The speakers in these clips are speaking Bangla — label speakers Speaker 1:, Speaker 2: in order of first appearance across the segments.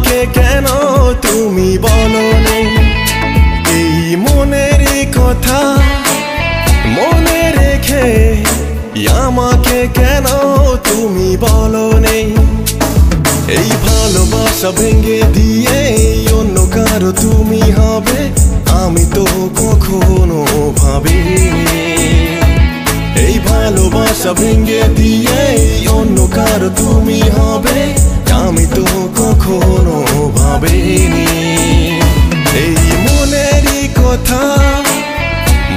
Speaker 1: আমাকে কেন তুমি বলো এই মনের কথা মনে রেখে আমাকে কেন তুমি বলো নেই? এই ভালোবাসা ভেঙে দিয়ে অন্য কারও তুমি হবে, আমি তো কখনো ভাবি এই ভালোবাসা ভেঙে দিয়ে অন্য কারও তুমি হবে, আমি তো কখনো ভাবিনি এই মনেরই কথা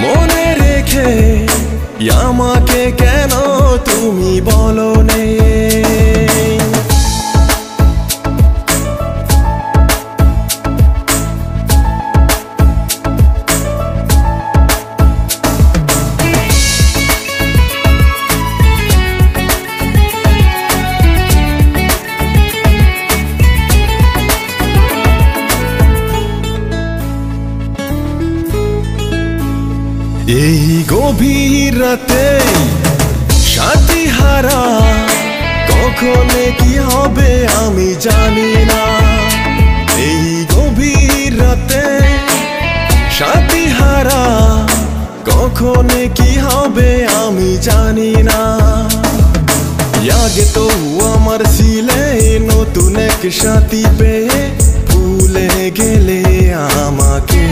Speaker 1: মনে রেখে আমাকে কেন তুমি বলো নে? এই গভীর রাতে সাথী হারা, কখন কি হবে আমি জানি না। এই গভীর রাতে সাথী হারা, কখন কি হবে আমি জানি না। আগে তো আমার ছিলে নতুন এক সাথী পেয়ে, ভুলে গেলে আমাকে।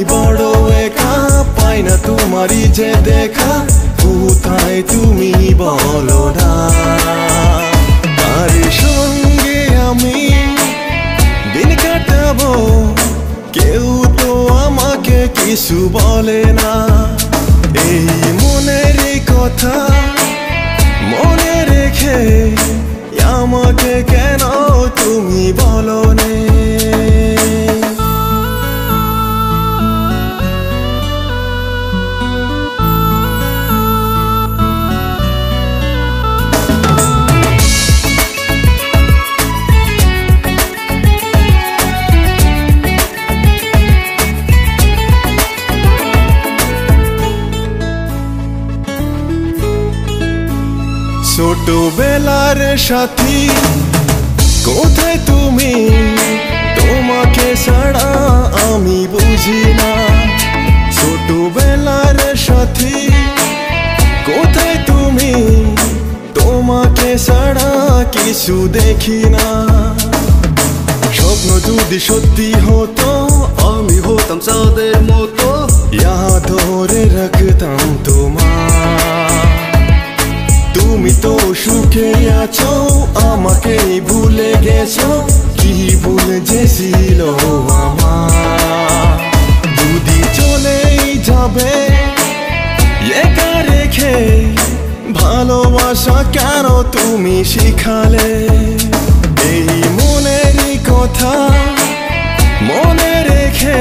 Speaker 1: আমি বড় একা, পাই না তোমারই যে দেখা। কোথায় তুমি বলো না? তার সঙ্গে আমি দিন কাটাবো? কেউ তো আমাকে কিছু বলে না। এই মনের কথা ছোটবেলার সাথী, কোথায় তুমি? তোমাকে ছাড়া আমি বুঝি না। ছোটবেলার সাথী, কোথায় তুমি? তোমাকে ছাড়া কিছু দেখি না। স্বপ্ন যদি সত্যি হতো, আমি
Speaker 2: হতাম চাঁদের মতো
Speaker 1: গেছো কি যেছিল আমার? যদি চলেই যাবে, একা রেখে। ভালোবাসা কেন তুমি শিখালে? এই মনেরই কথা মনে রেখে,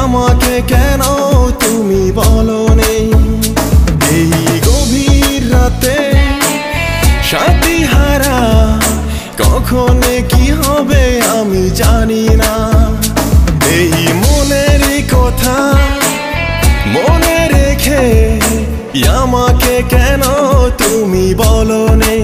Speaker 1: আমাকে কেন তুমি বলো নেই? এই গভীর রাতে সাথী হারা কখন কি হবে আমি জানি না। এই মনের কথা মনে রেখে আমাকে কেন তুমি বলো নেই